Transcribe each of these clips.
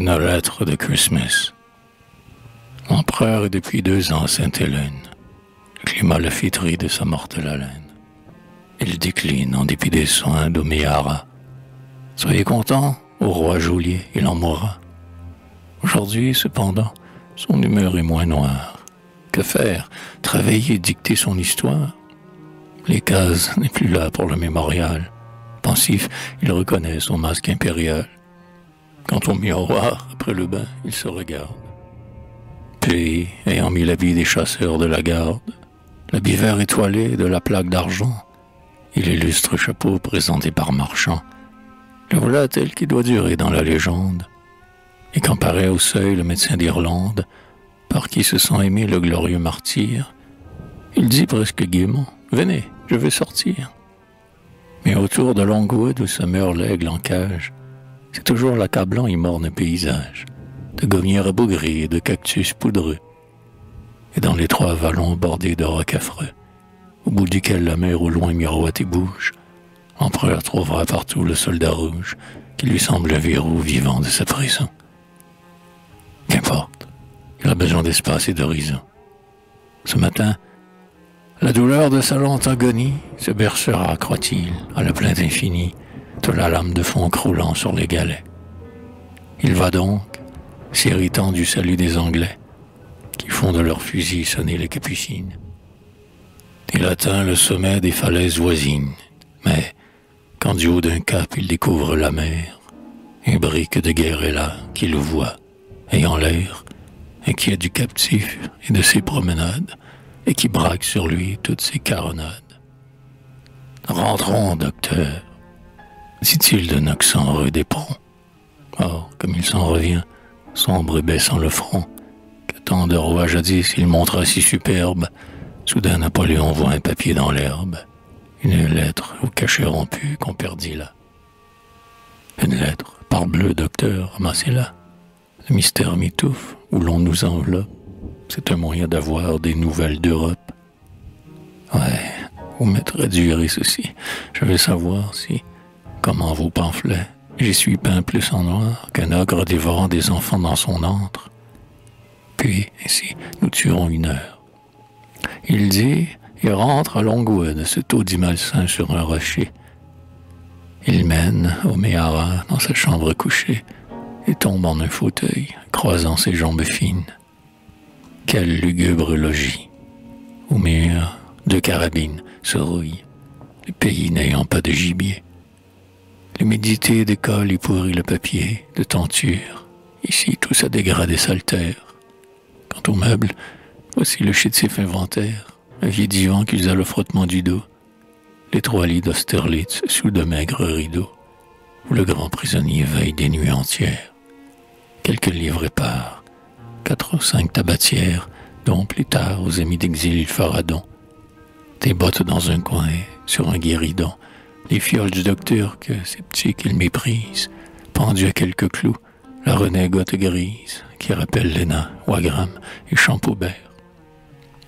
Une lettre de Christmas. L'empereur est depuis deux ans à Sainte-Hélène. Le climat le fitterie de sa morte haleine. Il décline en dépit des soins d'Oméara. Soyez content, au roi Joliet, il en mourra. Aujourd'hui, cependant, son humeur est moins noire. Que faire? Travailler, dicter son histoire? Les cases n'est plus là pour le mémorial. Pensif, il reconnaît son masque impérial. Quant au miroir, après le bain, il se regarde. Puis, ayant mis l'habit des chasseurs de la garde, l'habit vert étoilé de la plaque d'argent, et l'illustre chapeau présenté par Marchand, le voilà tel qui doit durer dans la légende, et quand paraît au seuil le médecin d'Irlande, par qui se sent aimé le glorieux martyr, il dit presque gaiement Venez, je vais sortir. Mais autour de Longwood où se meurt l'aigle en cage, c'est toujours l'accablant et morne paysage, de gommières abougries et de cactus poudreux. Et dans les trois vallons bordés de rocs affreux, au bout duquel la mer au loin miroite et bouge, l'empereur trouvera partout le soldat rouge qui lui semble un verrou vivant de sa prison. Qu'importe. Il a besoin d'espace et d'horizon. Ce matin, la douleur de sa lente agonie se bercera, croit-il, à la plainte infinie la lame de fond croulant sur les galets. Il va donc, s'irritant du salut des Anglais, qui font de leurs fusils sonner les capucines. Il atteint le sommet des falaises voisines, mais quand du haut d'un cap il découvre la mer, un brique de guerre est là, qu'il voit, ayant l'air, inquiet du captif et de ses promenades, et qui braque sur lui toutes ses caronades. Rentrons, docteur, dit-il d'un accent redépron. Or, comme il s'en revient, sombre et baissant le front, que tant de rois jadis il montra si superbe, soudain Napoléon voit un papier dans l'herbe, une lettre au cachet rompu qu'on perdit là. Une lettre, parbleu, docteur, amassez-la. Le mystère m'étouffe, où l'on nous enveloppe. C'est un moyen d'avoir des nouvelles d'Europe. Ouais, vous me traduirez ceci. Je veux savoir si, comment vos pamphlets, j'y suis peint plus en noir qu'un ogre dévorant des enfants dans son antre. Puis, ainsi, nous tuerons une heure. Il dit, et rentre à Longwood, ce taudis malsain sur un rocher. Il mène Oméara dans sa chambre couchée et tombe en un fauteuil, croisant ses jambes fines. Quel lugubre logis. Au deux carabines se rouillent, les pays n'ayant pas de gibier. L'humidité décolle et pourrit le papier de tenture. Ici, tout ça dégrade et s'altère. Quant aux meubles, voici le chétif inventaire, un vieil divan qu'ils a le frottement du dos, les trois lits d'Austerlitz sous de maigres rideaux, où le grand prisonnier veille des nuits entières. Quelques livres épars, quatre ou cinq tabatières, dont plus tard aux amis d'exil il fera don. Des bottes dans un coin, sur un guéridon, les fioles du docteur que c'est petit qu'il méprise, pendues à quelques clous, la renégate grise qui rappelle Léna, Wagram et Champaubert.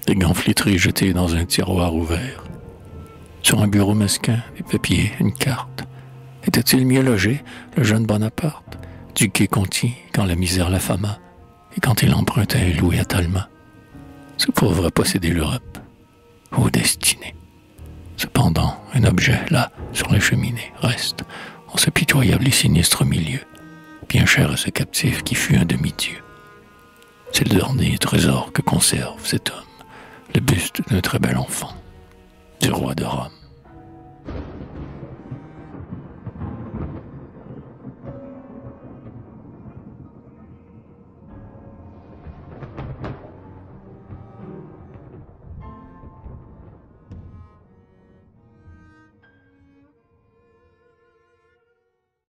Des gants flétris jetés dans un tiroir ouvert. Sur un bureau mesquin, des papiers, une carte. Était-il mieux logé, le jeune Bonaparte, du quai Conti, quand la misère l'affama, et quand il empruntait Louis à Talma? Ce pauvre a l'Europe. Ô destinée! Un objet, là, sur la cheminée, reste, en ce pitoyable et sinistre milieu, bien cher à ce captif qui fut un demi-dieu. C'est le dernier trésor que conserve cet homme, le buste d'un très bel enfant, du roi de Rome.